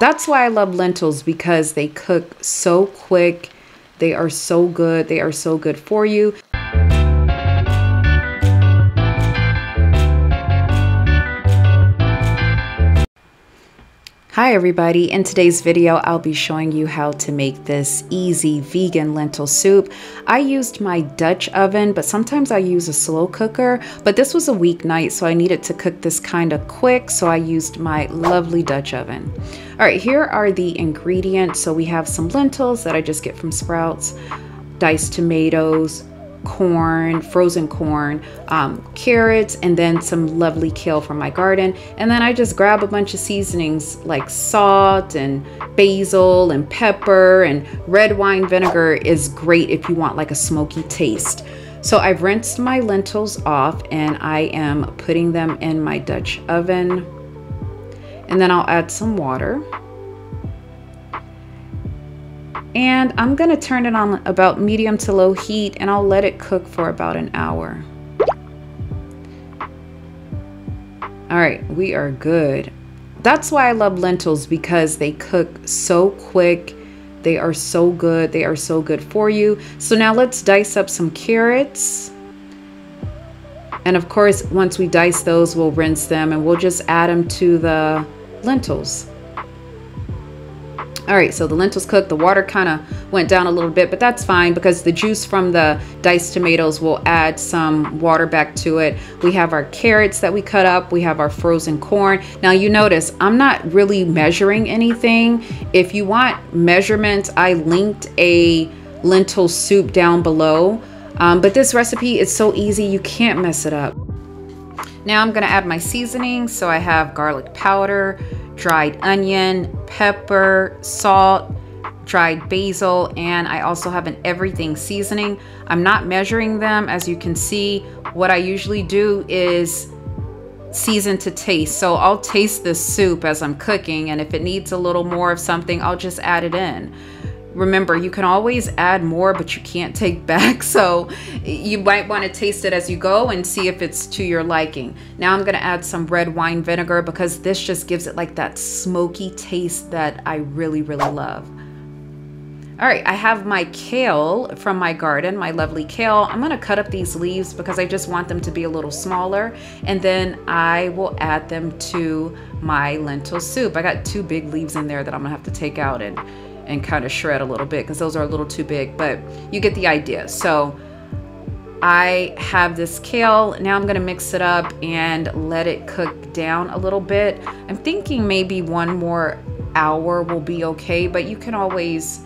That's why I love lentils because they cook so quick. They are so good. They are so good for you. Hi everybody, in today's video I'll be showing you how to make this easy vegan lentil soup. I used my Dutch oven, but sometimes I use a slow cooker, but this was a weeknight so I needed to cook this kind of quick, so I used my lovely Dutch oven. All right, here are the ingredients. So we have some lentils that I just get from Sprouts, diced tomatoes, corn, frozen corn, um, carrots, and then some lovely kale from my garden. And then I just grab a bunch of seasonings like salt and basil and pepper and red wine vinegar is great if you want like a smoky taste. So I've rinsed my lentils off and I am putting them in my Dutch oven. And then I'll add some water. And I'm gonna turn it on about medium to low heat and I'll let it cook for about an hour. All right, we are good. That's why I love lentils because they cook so quick. They are so good. They are so good for you. So now let's dice up some carrots. And of course, once we dice those, we'll rinse them and we'll just add them to the lentils. All right, so the lentils cooked. The water kind of went down a little bit, but that's fine because the juice from the diced tomatoes will add some water back to it. We have our carrots that we cut up. We have our frozen corn. Now you notice I'm not really measuring anything. If you want measurements, I linked a lentil soup down below. Um, but this recipe is so easy, you can't mess it up. Now I'm gonna add my seasoning. So I have garlic powder, dried onion, pepper, salt, dried basil, and I also have an everything seasoning. I'm not measuring them. As you can see, what I usually do is season to taste. So I'll taste this soup as I'm cooking, and if it needs a little more of something, I'll just add it in. Remember, you can always add more, but you can't take back. So you might want to taste it as you go and see if it's to your liking. Now I'm going to add some red wine vinegar because this just gives it like that smoky taste that I really, really love. All right, I have my kale from my garden, my lovely kale. I'm gonna cut up these leaves because I just want them to be a little smaller. And then I will add them to my lentil soup. I got two big leaves in there that I'm gonna have to take out and and kind of shred a little bit because those are a little too big, but you get the idea. So I have this kale. Now I'm gonna mix it up and let it cook down a little bit. I'm thinking maybe one more hour will be okay, but you can always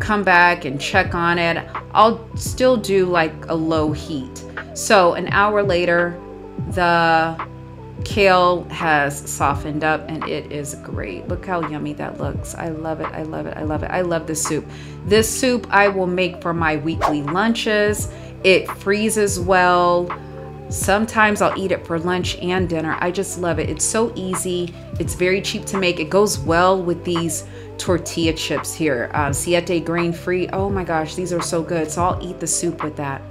come back and check on it. I'll still do like a low heat. So an hour later, the kale has softened up and it is great. Look how yummy that looks. I love it. I love it. I love it. I love this soup. This soup I will make for my weekly lunches. It freezes well. Sometimes I'll eat it for lunch and dinner. I just love it. It's so easy. It's very cheap to make. It goes well with these tortilla chips here. Uh, Siete grain free. Oh my gosh, these are so good. So I'll eat the soup with that.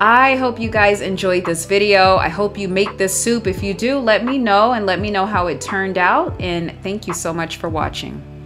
I hope you guys enjoyed this video. I hope you make this soup. If you do, let me know and let me know how it turned out. And thank you so much for watching.